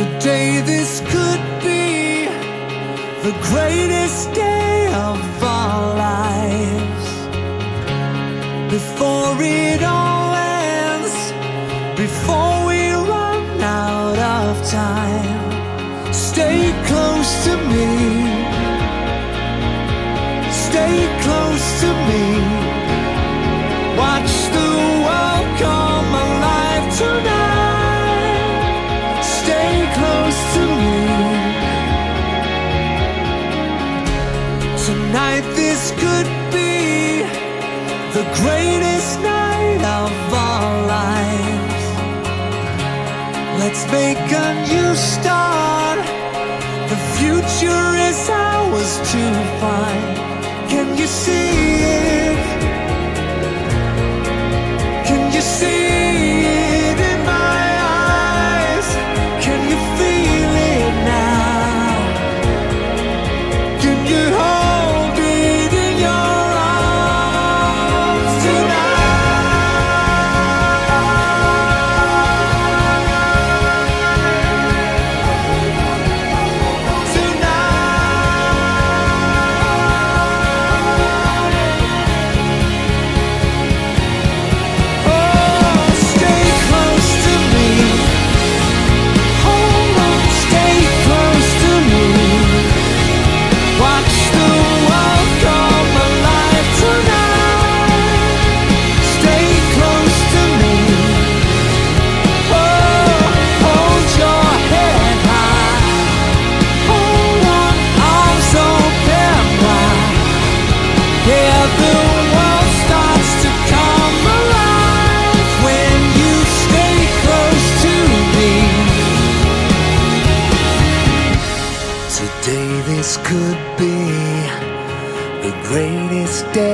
Today this could be the greatest day of our lives. Before it all greatest night of our lives. Let's make a new start. The future is ours to find.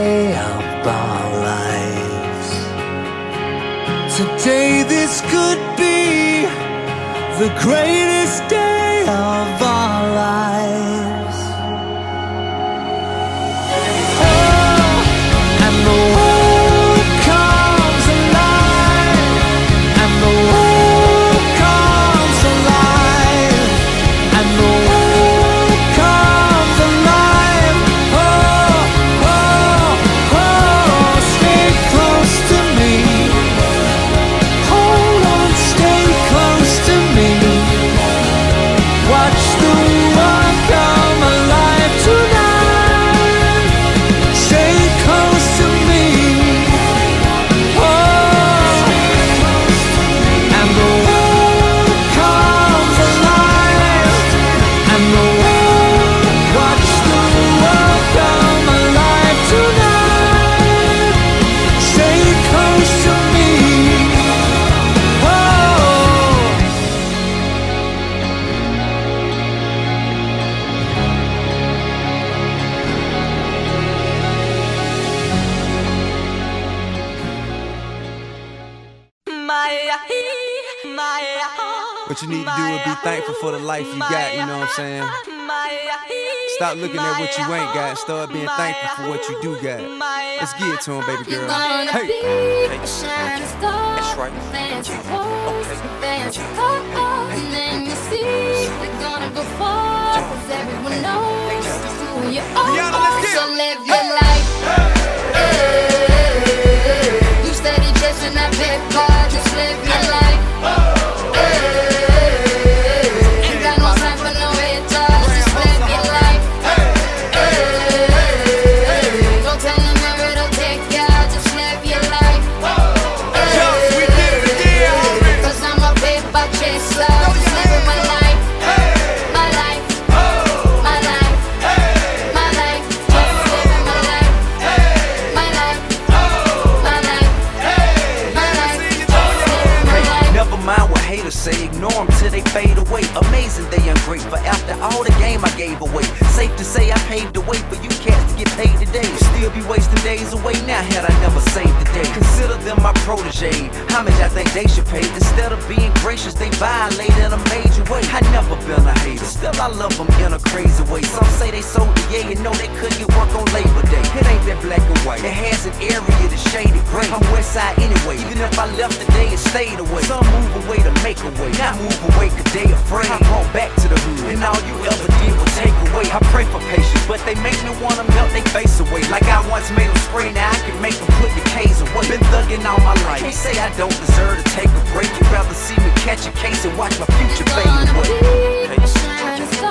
way our lives. Today, this could be the greatest day of our lives. What you need to do is be thankful for the life you got, you know what I'm saying? Stop looking at what you ain't got, start being thankful for what you do got. Let's get it to him, baby girl. Hey. Hey. Away, safe to say I paved the way for you cats to get paid today. Still be wasting days away now had I never saved the day. Consider them my protege. How much I think they should pay? Instead of being gracious, they violate in a major way. I never been a hater, still I love them in a crazy way. Some say they sold the yeah, you know they couldn't get work on Labor Day. It ain't that black and white. It has an area that's shaded gray. I'm West Side anyway. Even if I left today, it stayed away. Some move away to make a way. Not move away cause they afraid. I brought back to the hood. And all you ever did was. I pray for patience, but they make me wanna melt their face away. Like I once made them spray, now I can make them put the K's away. Been thugging all my life. Can't say I don't deserve to take a break. You'd rather see me catch a case and watch my future fade away. Be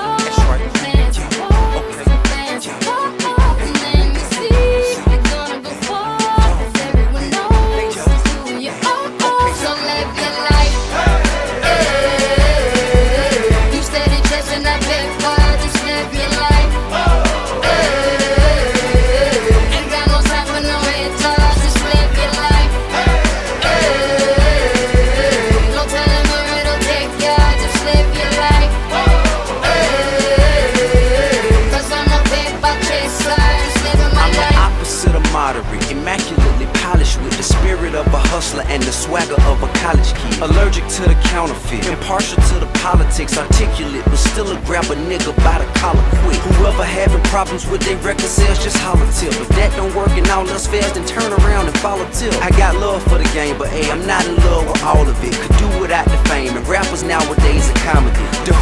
and the swagger of a college kid. Allergic to the counterfeit, impartial to the politics, articulate, but still a grab a nigga by the collar quick. Whoever having problems with their record sales, just holler tip. If that don't work and all else fails, then turn around and follow tip. I got love for the game, but hey, I'm not in love with all of it. Could do without the fame, and rappers nowadays are comedy. The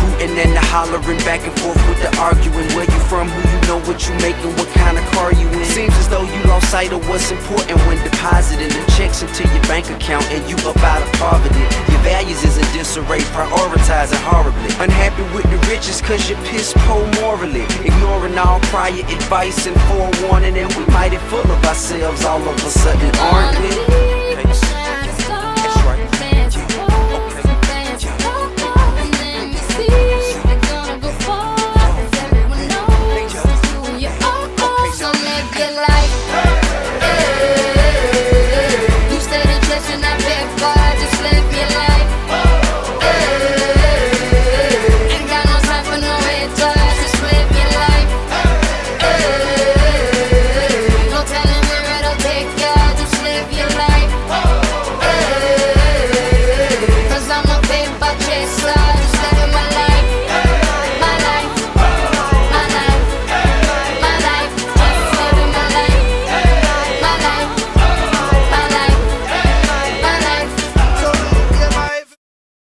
hollering, back and forth with the arguing. Where you from, who you know, what you making, what kind of car you in. Seems as though you lost sight of what's important when depositing the checks into your bank account and you up out of poverty. Your values is in disarray, prioritizing horribly. Unhappy with the riches cause you're piss poor morally. Ignoring all prior advice and forewarning, and we mighty full of ourselves all of a sudden, aren't we? it's like